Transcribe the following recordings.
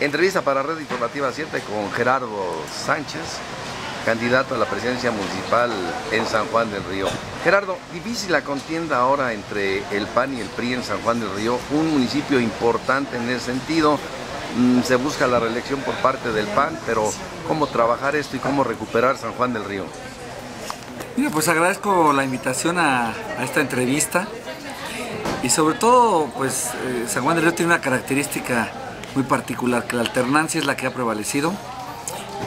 Entrevista para Red Informativa 7 con Gerardo Sánchez, candidato a la presidencia municipal en San Juan del Río. Gerardo, difícil la contienda ahora entre el PAN y el PRI en San Juan del Río, un municipio importante en ese sentido. Mm, se busca la reelección por parte del PAN, pero ¿cómo trabajar esto y cómo recuperar San Juan del Río? Mira, pues agradezco la invitación a, esta entrevista y sobre todo, pues eh, San Juan del Río tiene una característica muy particular, que la alternancia es la que ha prevalecido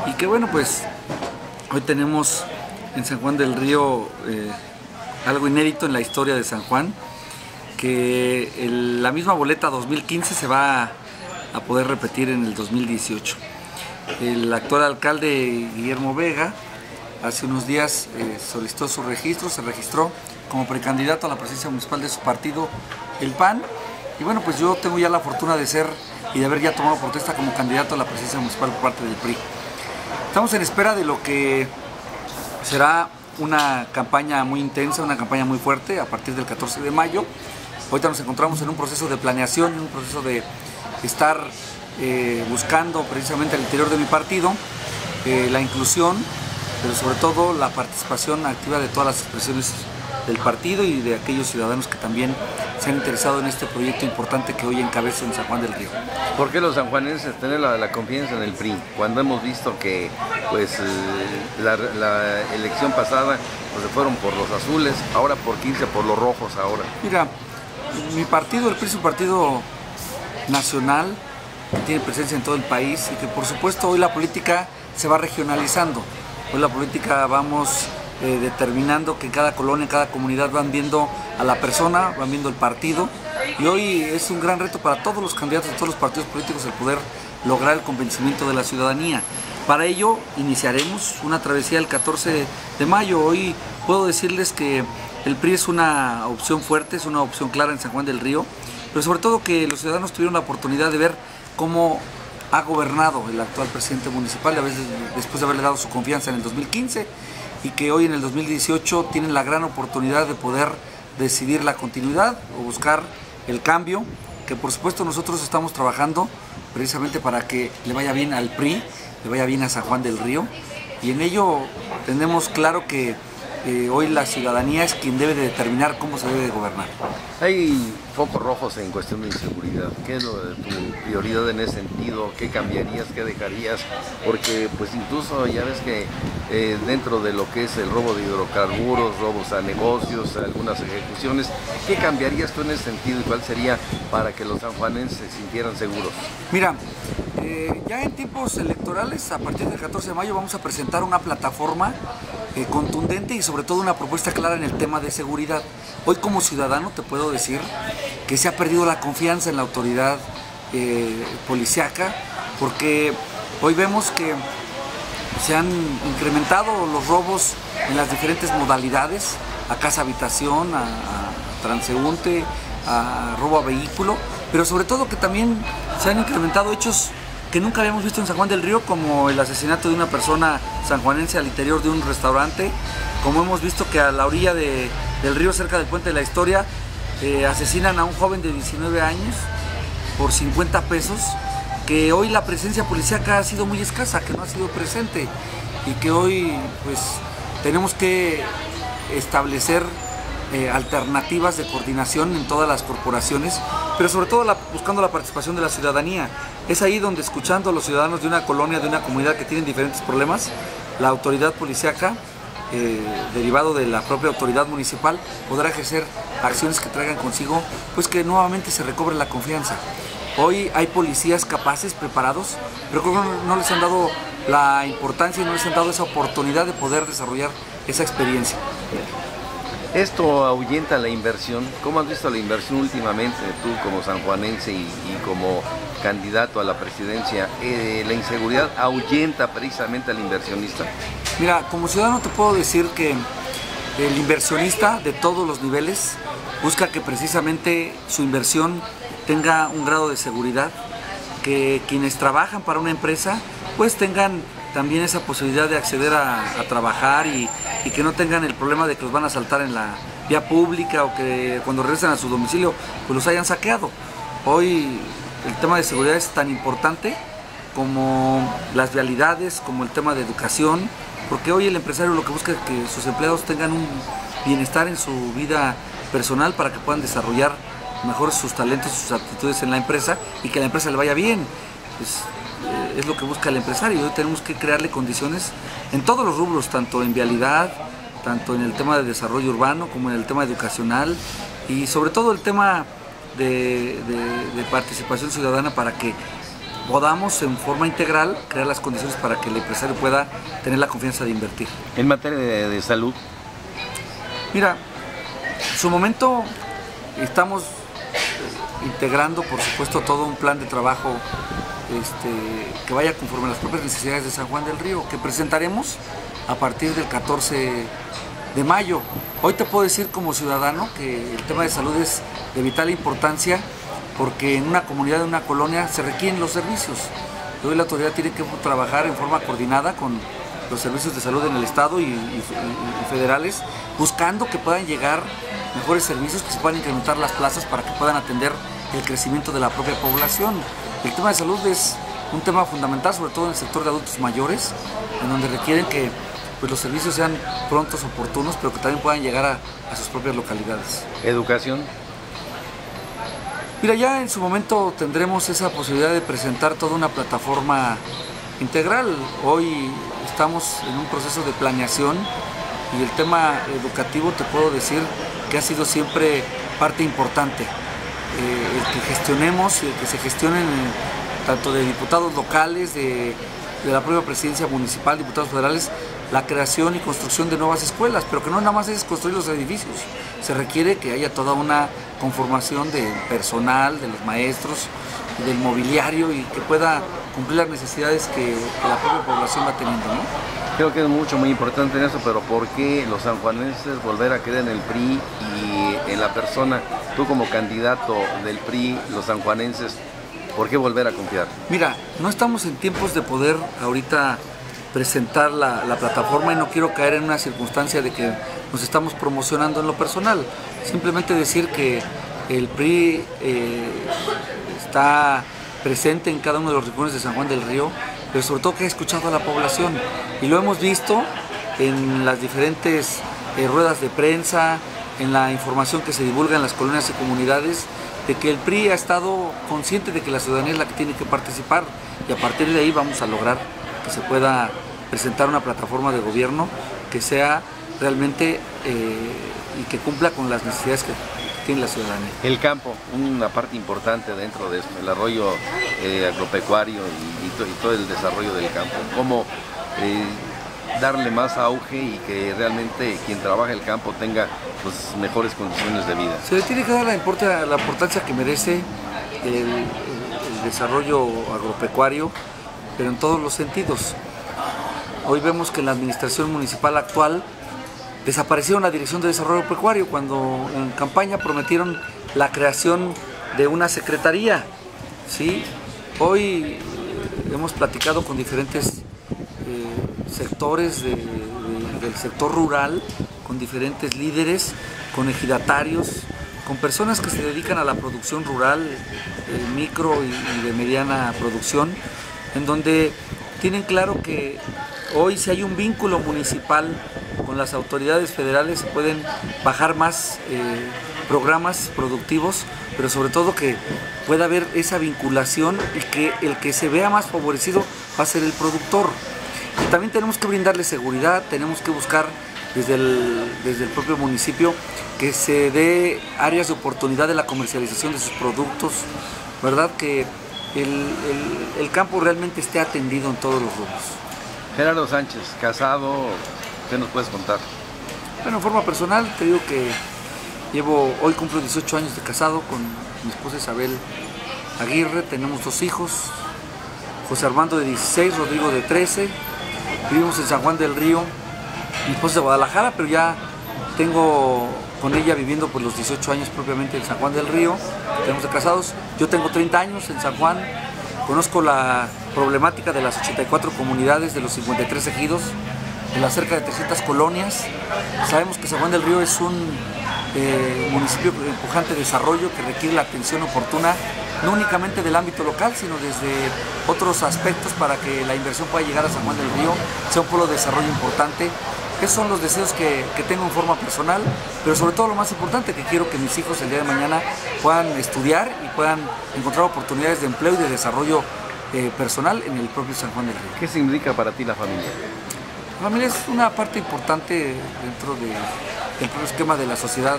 y que bueno, pues hoy tenemos en San Juan del Río eh, algo inédito en la historia de San Juan, que la misma boleta 2015 se va a, poder repetir en el 2018. El actual alcalde Guillermo Vega hace unos días eh, solicitó su registro, se registró como precandidato a la presidencia municipal de su partido, el PAN, y bueno, pues yo tengo ya la fortuna de ser y de haber ya tomado protesta como candidato a la presidencia municipal por parte del PRI. Estamos en espera de lo que será una campaña muy intensa, una campaña muy fuerte a partir del 14 de mayo. Ahorita nos encontramos en un proceso de planeación, en un proceso de estar eh, buscando precisamente al interior de mi partido eh, la inclusión, pero sobre todo la participación activa de todas las expresiones del partido y de aquellos ciudadanos que también se han interesado en este proyecto importante que hoy encabeza en San Juan del Río. ¿Por qué los sanjuanenses tienen la, confianza en el PRI cuando hemos visto que pues eh, la, elección pasada pues, se fueron por los azules, ahora por 15 por los rojos ahora? Mira, mi partido, el PRI es un partido nacional, tiene presencia en todo el país y que por supuesto hoy la política se va regionalizando. Hoy la política vamos eh, determinando que cada colonia, cada comunidad van viendo a la persona, van viendo el partido. Y hoy es un gran reto para todos los candidatos de todos los partidos políticos el poder lograr el convencimiento de la ciudadanía. Para ello iniciaremos una travesía el 14 de mayo. Hoy puedo decirles que el PRI es una opción fuerte, es una opción clara en San Juan del Río, pero sobre todo que los ciudadanos tuvieron la oportunidad de ver cómo ha gobernado el actual presidente municipal, a veces después de haberle dado su confianza en el 2015 y que hoy en el 2018 tienen la gran oportunidad de poder decidir la continuidad o buscar el cambio, que por supuesto nosotros estamos trabajando precisamente para que le vaya bien al PRI, le vaya bien a San Juan del Río, y en ello tenemos claro que eh, hoy la ciudadanía es quien debe de determinar cómo se debe de gobernar. Hay focos rojos en cuestión de inseguridad. ¿Qué es lo de tu prioridad en ese sentido? ¿Qué cambiarías? ¿Qué dejarías? Porque pues incluso ya ves que eh, dentro de lo que es el robo de hidrocarburos, robos a negocios, algunas ejecuciones, ¿qué cambiarías tú en ese sentido y cuál sería para que los sanjuanenses se sintieran seguros? Mira, eh, ya en tiempos electorales, a partir del 14 de mayo, vamos a presentar una plataforma eh, contundente y sobre todo una propuesta clara en el tema de seguridad. Hoy como ciudadano te puedo decir que se ha perdido la confianza en la autoridad eh, policiaca porque hoy vemos que se han incrementado los robos en las diferentes modalidades, a casa habitación, a, a transeúnte, a robo a vehículo, pero sobre todo que también se han incrementado hechos que nunca habíamos visto en San Juan del Río, como el asesinato de una persona sanjuanense al interior de un restaurante, como hemos visto que a la orilla del río, cerca del puente de la historia, eh, asesinan a un joven de 19 años por 50 pesos, que hoy la presencia policíaca ha sido muy escasa, que no ha sido presente y que hoy pues tenemos que establecer eh, alternativas de coordinación en todas las corporaciones, pero sobre todo buscando la participación de la ciudadanía. Es ahí donde escuchando a los ciudadanos de una colonia, de una comunidad que tienen diferentes problemas, la autoridad policiaca, eh, derivado de la propia autoridad municipal, podrá ejercer acciones que traigan consigo, pues que nuevamente se recobre la confianza. Hoy hay policías capaces, preparados, pero que no les han dado la importancia y no les han dado esa oportunidad de poder desarrollar esa experiencia. Esto ahuyenta la inversión. ¿Cómo has visto la inversión últimamente tú como sanjuanense y, como candidato a la presidencia? Eh, ¿La inseguridad ahuyenta precisamente al inversionista? Mira, como ciudadano te puedo decir que el inversionista de todos los niveles busca que precisamente su inversión tenga un grado de seguridad, que quienes trabajan para una empresa pues tengan también esa posibilidad de acceder a, trabajar y, que no tengan el problema de que los van a saltar en la vía pública o que cuando regresen a su domicilio pues los hayan saqueado. Hoy el tema de seguridad es tan importante como las vialidades, como el tema de educación, porque hoy el empresario lo que busca es que sus empleados tengan un bienestar en su vida personal para que puedan desarrollar mejor sus talentos, sus aptitudes en la empresa y que la empresa le vaya bien. Es lo que busca el empresario. Hoy tenemos que crearle condiciones en todos los rubros, tanto en vialidad, tanto en el tema de desarrollo urbano como en el tema educacional y sobre todo el tema de, de participación ciudadana para que podamos en forma integral crear las condiciones para que el empresario pueda tener la confianza de invertir. En materia de, de salud. Mira, en su momento estamos integrando, por supuesto, todo un plan de trabajo este, que vaya conforme a las propias necesidades de San Juan del Río, que presentaremos a partir del 14 de mayo. Hoy te puedo decir como ciudadano que el tema de salud es de vital importancia porque en una comunidad, en una colonia, se requieren los servicios. Hoy la autoridad tiene que trabajar en forma coordinada con los servicios de salud en el Estado y, federales, buscando que puedan llegar mejores servicios, que se puedan incrementar las plazas para que puedan atender el crecimiento de la propia población. El tema de salud es un tema fundamental, sobre todo en el sector de adultos mayores, en donde requieren que pues, los servicios sean prontos, oportunos, pero que también puedan llegar a, a sus propias localidades. Educación. Mira, ya en su momento tendremos esa posibilidad de presentar toda una plataforma integral. Hoy estamos en un proceso de planeación y el tema educativo te puedo decir que ha sido siempre parte importante. Eh, el que gestionemos y el que se gestionen tanto de diputados locales, de, de la propia presidencia municipal, diputados federales, la creación y construcción de nuevas escuelas, pero que no nada más es construir los edificios, se requiere que haya toda una conformación del personal, de los maestros, del mobiliario y que pueda cumplir las necesidades que, que la propia población va teniendo. ¿no? Creo que es mucho, muy importante en eso, pero ¿por qué los sanjuanenses volver a creer en el PRI y en la persona, tú como candidato del PRI, los sanjuanenses, ¿por qué volver a confiar? Mira, no estamos en tiempos de poder ahorita presentar la, la, plataforma y no quiero caer en una circunstancia de que nos estamos promocionando en lo personal. Simplemente decir que el PRI eh, está presente en cada uno de los rincones de San Juan del Río, pero sobre todo que ha escuchado a la población. Y lo hemos visto en las diferentes eh, ruedas de prensa, en la información que se divulga en las colonias y comunidades, de que el PRI ha estado consciente de que la ciudadanía es la que tiene que participar y a partir de ahí vamos a lograr que se pueda presentar una plataforma de gobierno que sea realmente eh, y que cumpla con las necesidades que tiene la ciudadanía. El campo, una parte importante dentro de esto, el arroyo eh, agropecuario y, y, to, y, todo el desarrollo del campo. ¿Cómo eh, darle más auge y que realmente quien trabaja el campo tenga pues, mejores condiciones de vida? Se le tiene que dar la, importa, la importancia que merece el, el, el desarrollo agropecuario pero en todos los sentidos. Hoy vemos que en la administración municipal actual desaparecieron la Dirección de Desarrollo Pecuario cuando en campaña prometieron la creación de una secretaría. ¿sí? Hoy hemos platicado con diferentes eh, sectores de, de, del sector rural, con diferentes líderes, con ejidatarios, con personas que se dedican a la producción rural, eh, micro y, y de mediana producción en donde tienen claro que hoy si hay un vínculo municipal las autoridades federales pueden bajar más eh, programas productivos, pero sobre todo que pueda haber esa vinculación y que el que se vea más favorecido va a ser el productor. Y también tenemos que brindarle seguridad, tenemos que buscar desde el, desde el propio municipio que se dé áreas de oportunidad de la comercialización de sus productos, ¿verdad? Que el, el, el, campo realmente esté atendido en todos los rubros. Gerardo Sánchez, casado, ¿qué nos puedes contar? Bueno, en forma personal te digo que llevo, hoy cumplo 18 años de casado con mi esposa Isabel Aguirre, tenemos dos hijos, José Armando de 16, Rodrigo de 13, vivimos en San Juan del Río, mi esposa es de Guadalajara, pero ya tengo con ella viviendo por los 18 años propiamente en San Juan del Río, tenemos casados, yo tengo 30 años en San Juan, conozco la problemática de las 84 comunidades de los 53 ejidos, de las cerca de 300 colonias, sabemos que San Juan del Río es un eh, municipio empujante de desarrollo que requiere la atención oportuna no únicamente del ámbito local, sino desde otros aspectos para que la inversión pueda llegar a San Juan del Río, sea un polo de desarrollo importante. Esos son los deseos que, que tengo en forma personal, pero sobre todo lo más importante, que quiero que mis hijos el día de mañana puedan estudiar y puedan encontrar oportunidades de empleo y de desarrollo eh, personal en el propio San Juan del Río. ¿Qué significa para ti la familia? La familia es una parte importante dentro de, del propio esquema de la sociedad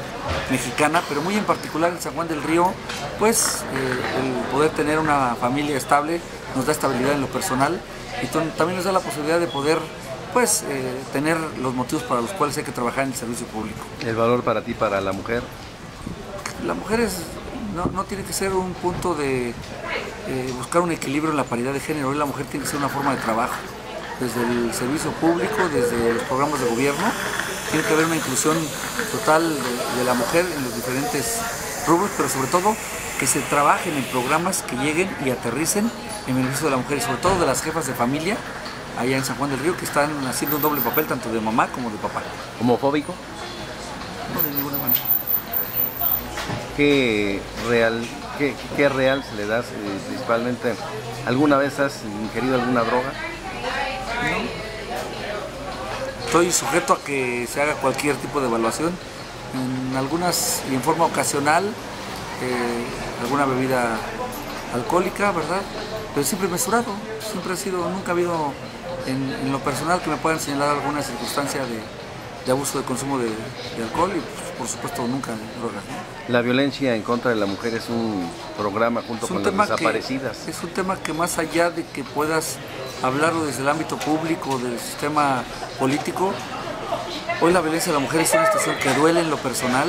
mexicana, pero muy en particular en San Juan del Río, pues eh, el poder tener una familia estable nos da estabilidad en lo personal y también nos da la posibilidad de poder pues eh, tener los motivos para los cuales hay que trabajar en el servicio público. ¿El valor para ti, para la mujer? La mujer es, no, no tiene que ser un punto de eh, buscar un equilibrio en la paridad de género. Hoy la mujer tiene que ser una forma de trabajo, desde el servicio público, desde los programas de gobierno. Tiene que haber una inclusión total de, de la mujer en los diferentes rubros, pero sobre todo que se trabajen en programas que lleguen y aterricen en beneficio de la mujer y sobre todo de las jefas de familia allá en San Juan del Río que están haciendo un doble papel tanto de mamá como de papá. ¿Homofóbico? No, de ninguna manera. ¿Qué real, qué, qué real se le das eh, principalmente? ¿Alguna vez has ingerido alguna droga? Estoy sujeto a que se haga cualquier tipo de evaluación. En algunas, y en forma ocasional, eh, alguna bebida alcohólica, ¿verdad? Pero siempre mesurado, siempre ha sido, nunca ha habido en, en lo personal que me puedan señalar alguna circunstancia de, de abuso de consumo de, de alcohol y pues, por supuesto nunca drogas. ¿no? La violencia en contra de la mujer es un programa junto un con las que- desaparecidas. es un tema que más allá de que puedas hablarlo desde el ámbito público, del sistema político, hoy la violencia de la mujer es una situación que duele en lo personal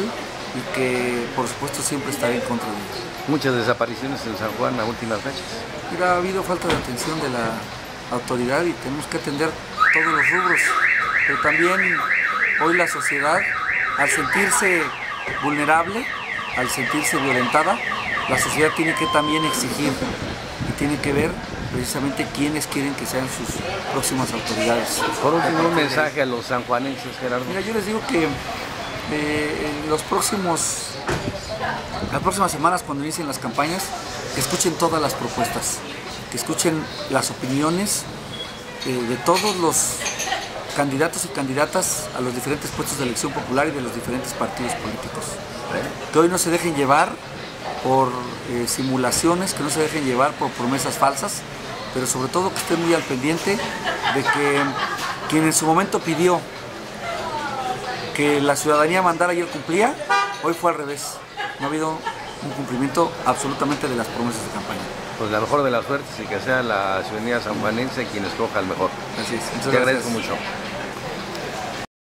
y que por supuesto siempre estaré en contra de ella. Muchas desapariciones en San Juan a últimas fechas. Mira, ha habido falta de atención de la autoridad y tenemos que atender todos los rubros. Pero también hoy la sociedad, al sentirse vulnerable, al sentirse violentada, la sociedad tiene que también exigir y tiene que ver precisamente quiénes quieren que sean sus próximas autoridades. Por último, un de- mensaje a los sanjuanenses, Gerardo. Mira, yo les digo que eh, en los próximos, las próximas semanas cuando inicien las campañas, que escuchen todas las propuestas, que escuchen las opiniones eh, de todos los candidatos y candidatas a los diferentes puestos de elección popular y de los diferentes partidos políticos. Que hoy no se dejen llevar por eh, simulaciones, que no se dejen llevar por promesas falsas, pero sobre todo que estén muy al pendiente de que quien en su momento pidió que la ciudadanía mandara y él cumplía, hoy fue al revés. No ha habido un cumplimiento absolutamente de las promesas de campaña. Pues la mejor de las suertes y que sea la ciudadanía sanjuanense quien escoja al mejor. Así es. Te gracias. agradezco mucho.